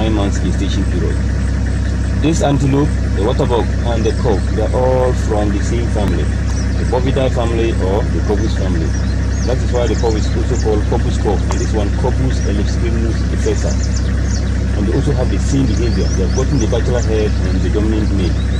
nine months gestation period. This antelope, the waterbuck, and the kob, they are all from the same family, the Bovidae family or the Kobus family. That is why the kob is also called Kobus kob, and this one Kobus ellipsiprymnus defassa. And they also have the same behavior. They have gotten the bachelor head and the dominant male.